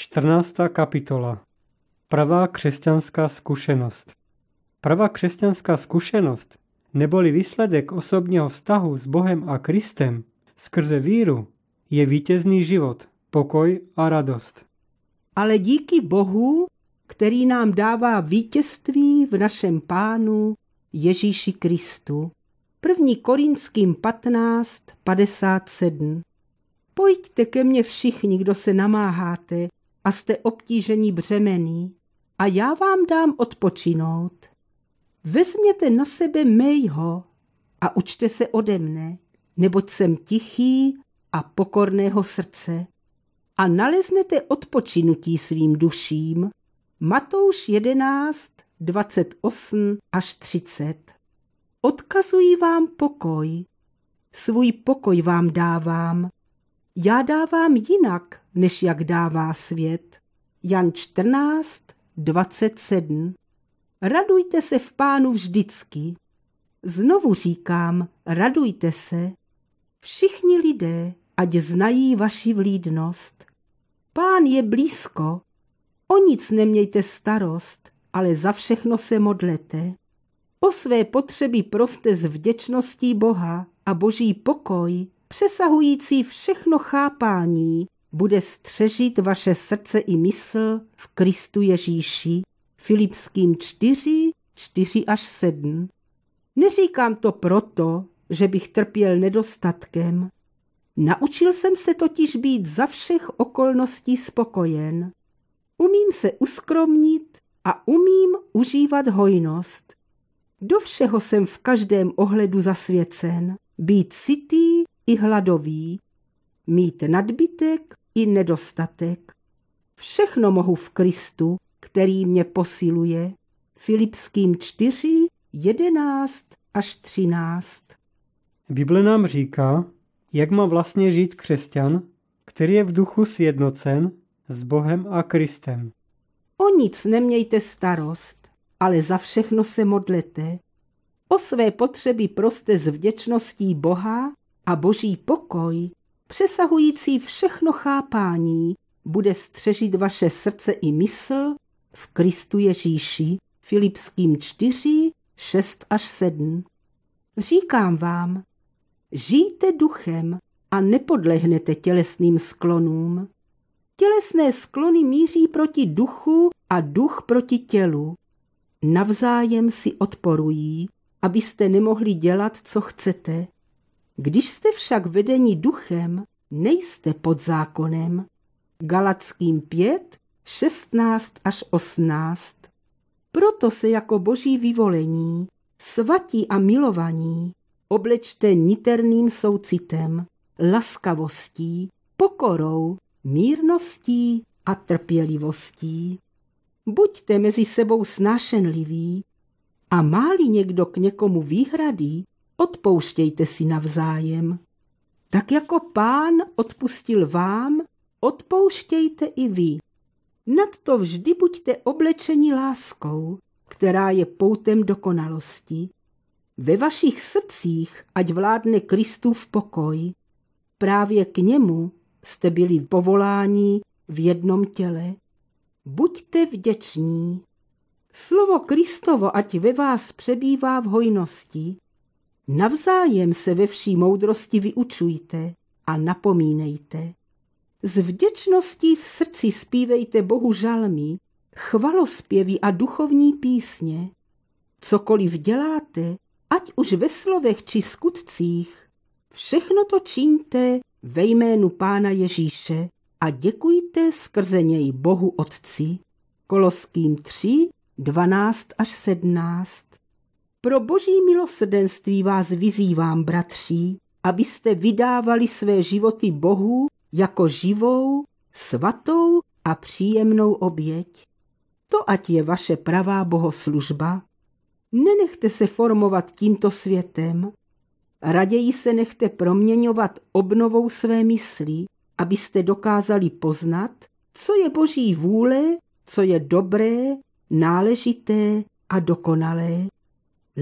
14. kapitola Pravá křesťanská zkušenost Pravá křesťanská zkušenost, neboli výsledek osobního vztahu s Bohem a Kristem skrze víru, je vítězný život, pokoj a radost. Ale díky Bohu, který nám dává vítězství v našem Pánu Ježíši Kristu. 1. Korinským 15, 57 Pojďte ke mně všichni, kdo se namáháte a jste obtížení břemení, a já vám dám odpočinout. Vezměte na sebe mého a učte se ode mne, neboť jsem tichý a pokorného srdce a naleznete odpočinutí svým duším. Matouš 11, 28 až 30 Odkazuji vám pokoj, svůj pokoj vám dávám. Já dávám jinak, než jak dává svět. Jan 14, 27 Radujte se v pánu vždycky. Znovu říkám, radujte se. Všichni lidé, ať znají vaši vlídnost. Pán je blízko. O nic nemějte starost, ale za všechno se modlete. O své potřeby proste s vděčností Boha a boží pokoj, přesahující všechno chápání, bude střežit vaše srdce i mysl v Kristu Ježíši. Filipským 4, 4 až 7. Neříkám to proto, že bych trpěl nedostatkem. Naučil jsem se totiž být za všech okolností spokojen. Umím se uskromnit a umím užívat hojnost. Do všeho jsem v každém ohledu zasvěcen. Být sytý i hladový, mít nadbytek i nedostatek. Všechno mohu v Kristu, který mě posiluje. Filipským 4, 11 až 13. Bible nám říká, jak má vlastně žít křesťan, který je v duchu sjednocen s Bohem a Kristem. O nic nemějte starost, ale za všechno se modlete. O své potřeby proste s vděčností Boha a boží pokoj, přesahující všechno chápání, bude střežit vaše srdce i mysl v Kristu Ježíši. Filipským 4, 6 až 7. Říkám vám, žijte duchem a nepodlehnete tělesným sklonům. Tělesné sklony míří proti duchu a duch proti tělu. Navzájem si odporují, abyste nemohli dělat, co chcete. Když jste však vedení duchem, nejste pod zákonem. Galackým 5, 16 až 18. Proto se jako boží vyvolení, svatí a milovaní, oblečte niterným soucitem, laskavostí, pokorou, mírností a trpělivostí. Buďte mezi sebou snášenliví a máli někdo k někomu výhrady, odpouštějte si navzájem. Tak jako pán odpustil vám, odpouštějte i vy. Nad to vždy buďte oblečeni láskou, která je poutem dokonalosti. Ve vašich srdcích ať vládne Kristův pokoj. Právě k němu jste byli povoláni v jednom těle. Buďte vděční. Slovo Kristovo ať ve vás přebývá v hojnosti. Navzájem se ve vší moudrosti vyučujte a napomínejte. Z vděčností v srdci zpívejte Bohu žalmy, chvalospěvy a duchovní písně. Cokoliv děláte, ať už ve slovech či skutcích, všechno to čiňte ve jménu Pána Ježíše a děkujte skrze něj Bohu Otci. Koloským 3, 12 až 17. Pro boží milosrdenství vás vyzývám, bratří, abyste vydávali své životy Bohu jako živou, svatou a příjemnou oběť. To ať je vaše pravá bohoslužba. Nenechte se formovat tímto světem, raději se nechte proměňovat obnovou své mysli, abyste dokázali poznat, co je boží vůle, co je dobré, náležité a dokonalé.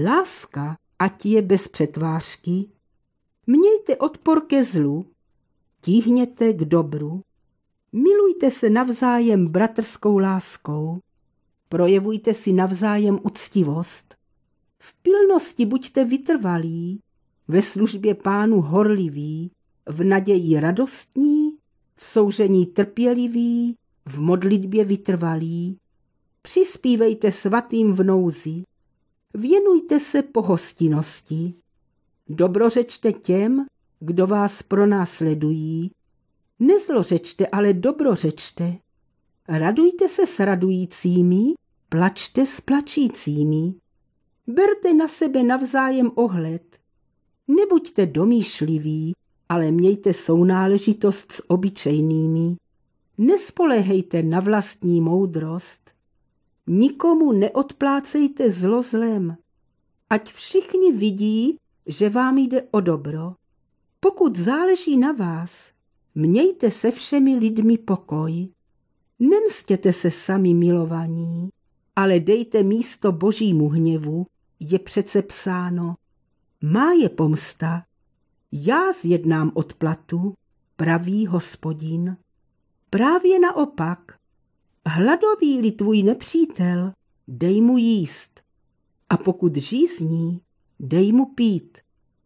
Láska, ať je bez přetvářky, mějte odpor ke zlu, tíhněte k dobru. Milujte se navzájem bratrskou láskou. Projevujte si navzájem uctivost. V pilnosti buďte vytrvalí, ve službě pánu horliví, v naději radostní, v soužení trpělivý, v modlitbě vytrvalí. Přispívejte svatým v nouzi, věnujte se pohostinnosti. Dobrořečte těm, kdo vás pronásledují. Nezlořečte, ale dobrořečte. Radujte se s radujícími, plačte s plačícími. Berte na sebe navzájem ohled. Nebuďte domýšliví, ale mějte sounáležitost s obyčejnými. Nespoléhejte na vlastní moudrost. Nikomu neodplácejte zlo zlem. Ať všichni vidí, že vám jde o dobro. Pokud záleží na vás, mějte se všemi lidmi pokoj. Nemstěte se sami milovaní, ale dejte místo božímu hněvu, je přece psáno. Má je pomsta, já zjednám odplatu, pravý hospodin. Právě naopak, hladový-li tvůj nepřítel, dej mu jíst. A pokud žízní, dej mu pít.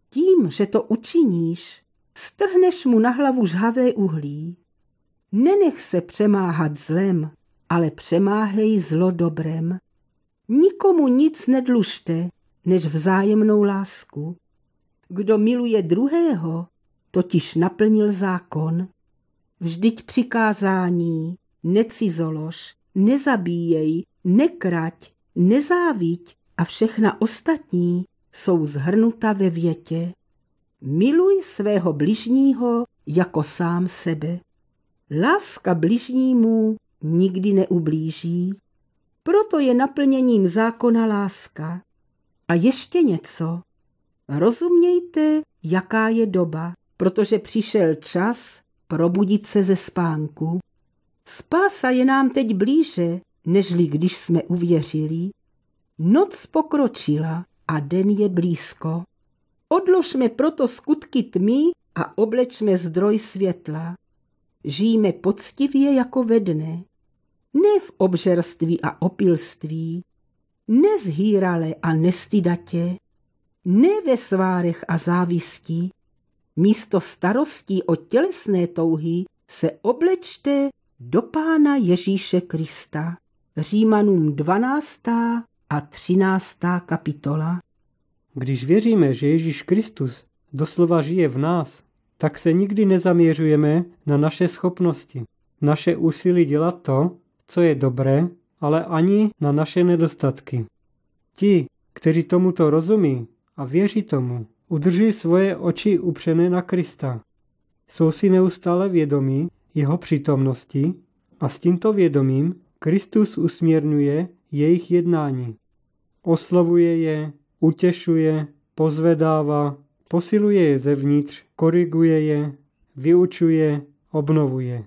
Tím, že to učiníš, strhneš mu na hlavu žhavé uhlí. Nenech se přemáhat zlem, ale přemáhej zlo dobrem. Nikomu nic nedlužte, než vzájemnou lásku. Kdo miluje druhého, totiž naplnil zákon. Vždyť přikázání, necizolož, nezabíjej, nekrať, nezáviť a všechna ostatní jsou zhrnuta ve větě. Miluj svého bližního jako sám sebe. Láska bližnímu nikdy neublíží, proto je naplněním zákona láska. A ještě něco. Rozumějte, jaká je doba, protože přišel čas probudit se ze spánku. Spása je nám teď blíže, nežli když jsme uvěřili. Noc pokročila a den je blízko. Odložme proto skutky tmy a oblečme zdroj světla. Žijeme poctivě jako ve dne, ne v obžerství a opilství, nezhýrale a nestydatě, ne ve svárech a závisti. Místo starostí o tělesné touhy se oblečte do Pána Ježíše Krista. Římanům 12. a 13. kapitola. Když věříme, že Ježíš Kristus doslova žije v nás, tak se nikdy nezaměřujeme na naše schopnosti, naše úsilí dělat to, co je dobré, ale ani na naše nedostatky. Ti, kteří tomuto rozumí a věří tomu, udrží svoje oči upřené na Krista. Jsou si neustále vědomí jeho přítomnosti a s tímto vědomím Kristus usměrňuje jejich jednání. Oslovuje je, utěšuje, pozvedává, posiluje je zevnitř, koriguje je, vyučuje, obnovuje.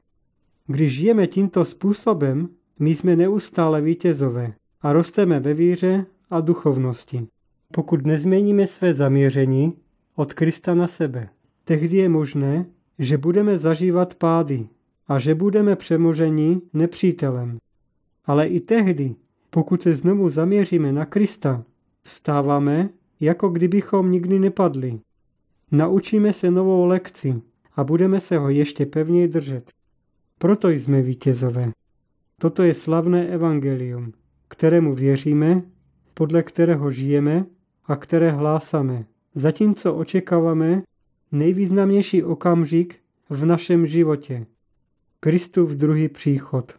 Když žijeme tímto způsobem, my jsme neustále vítězové a rosteme ve víře a duchovnosti. Pokud nezměníme své zaměření od Krista na sebe, tehdy je možné, že budeme zažívat pády a že budeme přemoženi nepřítelem. Ale i tehdy, pokud se znovu zaměříme na Krista, vstáváme, jako kdybychom nikdy nepadli. Naučíme se novou lekci a budeme se ho ještě pevněji držet. Proto jsme vítězové. Toto je slavné evangelium, kterému věříme, podle kterého žijeme a které hlásáme. Zatímco očekáváme nejvýznamnější okamžik v našem životě. Kristův druhý příchod.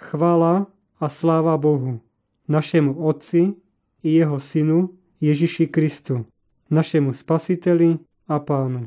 Chvála a sláva Bohu, našemu Otci i jeho Synu Ježíši Kristu, našemu Spasiteli a Pánu.